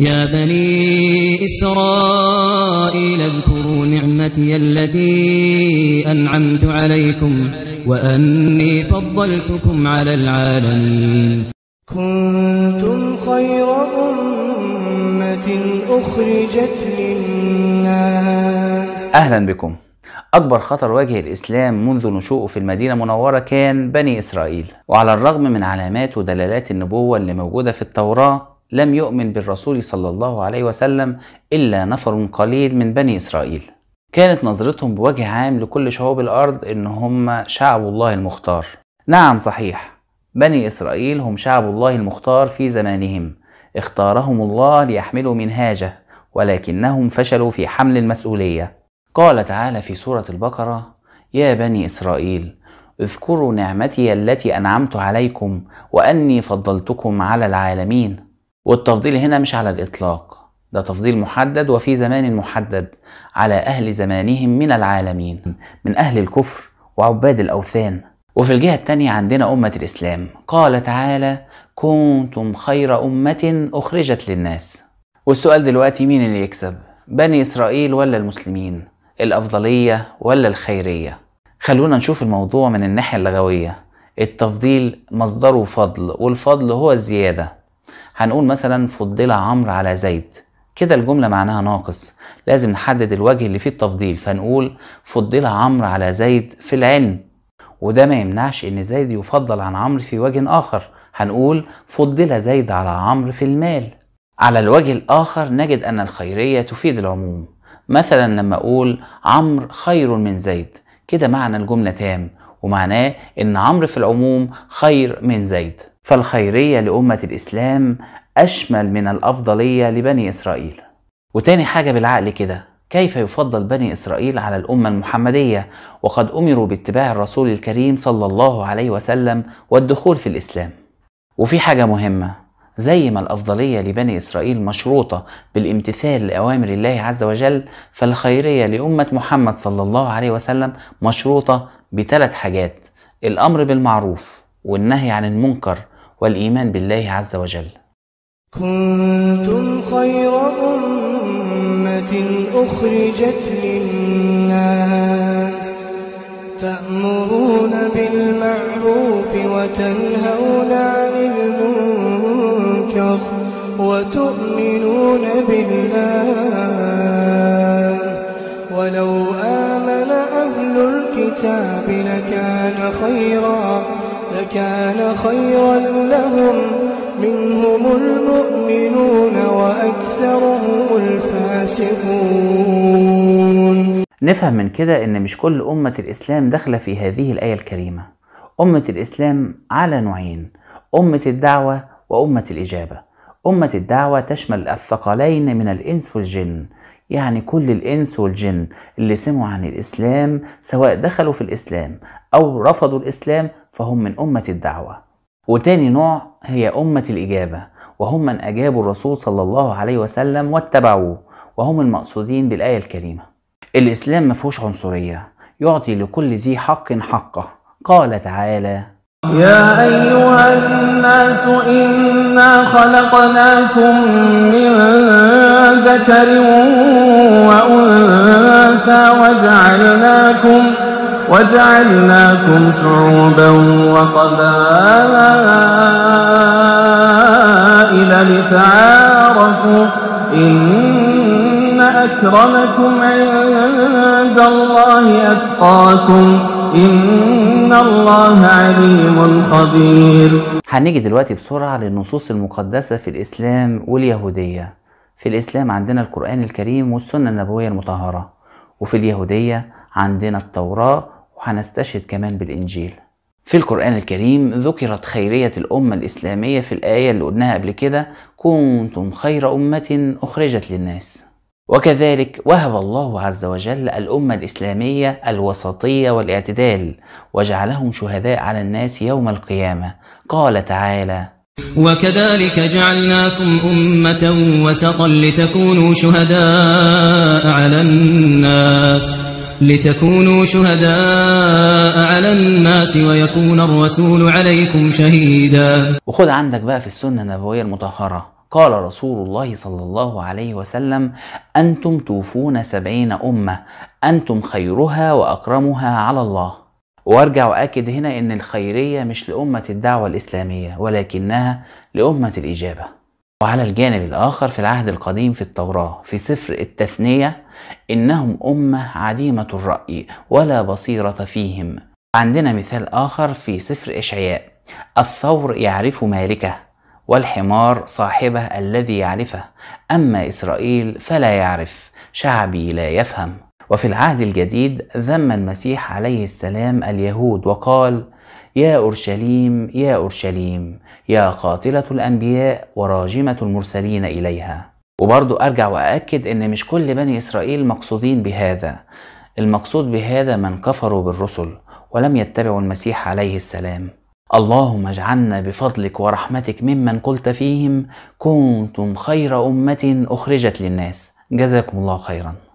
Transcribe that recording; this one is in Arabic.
يا بني إسرائيل اذكروا نعمتي التي أنعمت عليكم وأني فضلتكم على العالمين. كنتم خير أمة أخرجت للناس. أهلا بكم. أكبر خطر واجه الإسلام منذ نشوءه في المدينة المنورة كان بني إسرائيل. وعلى الرغم من علامات ودلالات النبوة اللي موجودة في التوراة لم يؤمن بالرسول صلى الله عليه وسلم إلا نفر قليل من بني إسرائيل. كانت نظرتهم بوجه عام لكل شعوب الأرض إن هم شعب الله المختار. نعم صحيح. بني إسرائيل هم شعب الله المختار في زمانهم. اختارهم الله ليحملوا منهاجه ولكنهم فشلوا في حمل المسؤولية. قال تعالى في سورة البقرة يا بني إسرائيل اذكروا نعمتي التي أنعمت عليكم وأني فضلتكم على العالمين. والتفضيل هنا مش على الإطلاق ده تفضيل محدد وفي زمان محدد على أهل زمانهم من العالمين من أهل الكفر وعباد الأوثان. وفي الجهة التانية عندنا أمة الإسلام قال تعالى كنتم خير أمة أخرجت للناس. والسؤال دلوقتي مين اللي يكسب؟ بني إسرائيل ولا المسلمين؟ الأفضلية ولا الخيرية؟ خلونا نشوف الموضوع من الناحية اللغوية. التفضيل مصدره فضل والفضل هو الزيادة. هنقول مثلا فضل عمرو على زيد. كده الجملة معناها ناقص. لازم نحدد الوجه اللي فيه التفضيل فنقول فضل عمرو على زيد في العلم. وده ما يمنعش إن زيد يفضل عن عمرو في وجه آخر. هنقول فضل زيد على عمرو في المال. على الوجه الآخر نجد أن الخيرية تفيد العموم. مثلا لما أقول عمرو خير من زيد. كده معنى الجملة تام. ومعناه إن عمرو في العموم خير من زيد. فالخيرية لأمة الإسلام أشمل من الأفضلية لبني إسرائيل. وتاني حاجة بالعقل كده كيف يفضل بني إسرائيل على الأمة المحمدية؟ وقد أمروا باتباع الرسول الكريم صلى الله عليه وسلم والدخول في الإسلام. وفي حاجة مهمة زي ما الأفضلية لبني إسرائيل مشروطة بالامتثال لأوامر الله عز وجل فالخيرية لأمة محمد صلى الله عليه وسلم مشروطة بثلاث حاجات. الأمر بالمعروف والنهي عن المنكر والإيمان بالله عز وجل. كنتم خير أمة أخرجت للناس تأمرون بالمعروف وتنهون عن المنكر وتؤمنون بالله الكتاب لكان خيرا لكان خيرا لهم. منهم المؤمنون وأكثرهم الفاسقون. نفهم من كده إن مش كل أمة الإسلام داخلة في هذه الآية الكريمة. أمة الإسلام على نوعين أمة الدعوة وأمة الإجابة. أمة الدعوة تشمل الثقلين من الإنس والجن يعني كل الإنس والجن اللي سمعوا عن الإسلام سواء دخلوا في الإسلام أو رفضوا الإسلام فهم من أمة الدعوة. وتاني نوع هي أمة الإجابة وهم من أجابوا الرسول صلى الله عليه وسلم واتبعوه وهم المقصودين بالآية الكريمة. الإسلام مفهوش عنصرية يعطي لكل ذي حق حقه. قال تعالى يا أيها الناس إنا خلقناكم من ذكر وأنثى وجعلناكم وجعلناكم شعوبا وقبائل لتعارفوا إن أكرمكم عند الله أتقاكم إن الله عليم خبير. هنيجي دلوقتي بسرعة للنصوص المقدسة في الإسلام واليهودية. في الإسلام عندنا القرآن الكريم والسنة النبوية المطهرة وفي اليهودية عندنا التوراة وهنستشهد كمان بالإنجيل. في القرآن الكريم ذكرت خيرية الأمة الإسلامية في الآية اللي قلناها قبل كده كنتم خير أمة أخرجت للناس وكذلك وهب الله عز وجل الأمة الإسلامية الوسطية والاعتدال وجعلهم شهداء على الناس يوم القيامة. قال تعالى وكذلك جعلناكم أمة وسطا لتكونوا شهداء على الناس لتكونوا شهداء على الناس ويكون الرسول عليكم شهيدا. وخد عندك بقى في السنة النبوية المطهرة. قال رسول الله صلى الله عليه وسلم أنتم توفون سبعين أمة أنتم خيرها وأكرمها على الله. وارجع واكد هنا إن الخيرية مش لأمة الدعوة الإسلامية ولكنها لأمة الإجابة. وعلى الجانب الآخر في العهد القديم في التوراة في سفر التثنية إنهم أمة عديمة الرأي ولا بصيرة فيهم. عندنا مثال آخر في سفر إشعياء. الثور يعرف مالكه والحمار صاحبه الذي يعرفه. أما إسرائيل فلا يعرف شعبي لا يفهم. وفي العهد الجديد ذم المسيح عليه السلام اليهود وقال يا أورشليم يا أورشليم يا قاتلة الأنبياء وراجمة المرسلين إليها. وبرضو أرجع واكد إن مش كل بني إسرائيل مقصودين بهذا. المقصود بهذا من كفروا بالرسل ولم يتبعوا المسيح عليه السلام. اللهم اجعلنا بفضلك ورحمتك ممن قلت فيهم كنتم خير أمة أخرجت للناس. جزاكم الله خيرا.